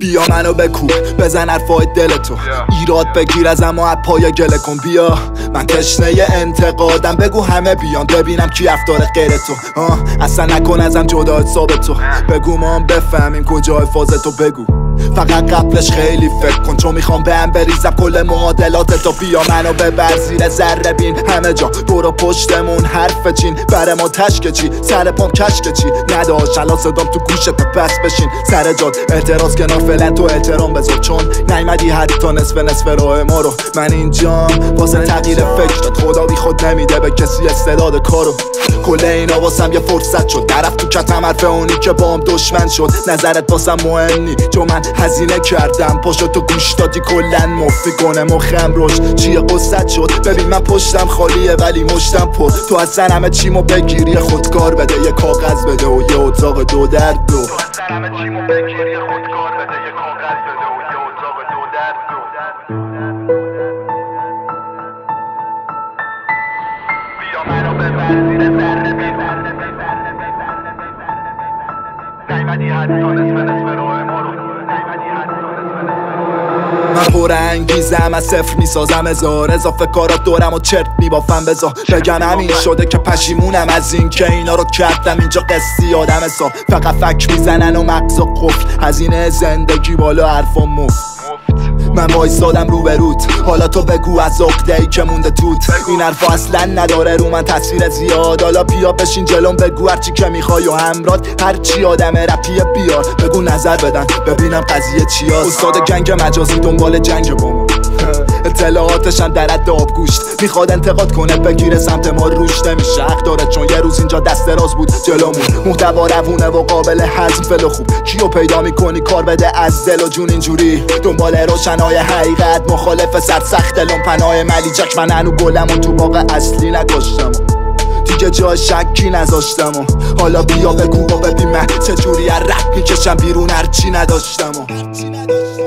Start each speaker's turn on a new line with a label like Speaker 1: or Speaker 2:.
Speaker 1: بیا منو بکوب بزن حرفای دلتو ایراد بگیر از اما از پای گله کن بیا. من تشنه انتقادم بگو همه بیان ببینم کی افتار غیر تو. آه اصلا نکن ازم جدا حساب تو. بگو ما هم بفهمیم کجا فاز تو بگو. فقط قبلش خیلی فکر کن چون می‌خوام به هم بریزم کل معادلات تو. بیا منو ببر زیر ذره بین همه جا. برو پشتمون حرف چین بر ما تشک چی. سر پام کشک چی. نداشت الان صدام تو گوشت پس بشین. سر جاد اعتراض که نافلت تو احترام بذار چون نیمدی حد تا نصف نصف راه ما رو. من اینجام واسه تغییر فکر خدا بی خود نمیده به کسی استعداد کارو. کل اینا واسم یه فرصت شد. طرف تو کتم حرف اونی که بام دشمن شد. نظرت واسم مهم نی چون من هزینه کردم. پاشو تو گوش دادی کلن مفتی کنه. مخم روش چیه قصت شد؟ ببین من پشتم خالیه ولی مشتم پر. تو از همه چیمو بگیری؟ خودکار بده یه کاغذ بده و یه اتاق دو در دو.
Speaker 2: سرم چیمو بگیری خودکار بده یه کاغذ بده و یه اتاق دو در دو بیا منو ببر زیر ذره بگو نیمدی حتی نصف نصف روح ما رو. نیمدی حتی
Speaker 1: من پر انگیزم از صفر می‌سازم هزار. اضافه کارات دورم و چرت میبافم. بزا بگم همین شده که پشیمونم. از این که اینا رو کردم اینجا قصی آدم حساب. فقط فک می‌زنن و مغز و قفل. هزینه زندگی بالا حرفا مفت من وایسادم رو روت. حالا تو بگو از عقده ای که مونده توت. این حرفا اصلا نداره رو من تصویر زیاد. حالا بیا بشین جلوم بگو هرچی که می‌خوای و همرات هرچی آدم رپیه بیار. بگو نظر بدن. ببینم قضیه چیاست. استاد گنگ مجازی دنبال جنگ بامون اطلاعاتشم در حد گوشت می‌خواد انتقاد کنه بگیره سمت ما روش نمیشه. حق داره چون یه روز اینجا دست راز بود جلومون. محتوا روونه و قابل هضم فل خوب. کیو پیدا می‌کنی؟ کار بده از دل و جون اینجوری. دنبال روشنای حقیقت. مخالف سر سخت دلم پناه ملی جک. من هنو گلم و تو باقع اصلی نکشتم. دیگه جا شکی نذاشتم. و حالا بیا بگو و ببین من چجوری رپ می‌کشم بیرون هرچی نداشتم. و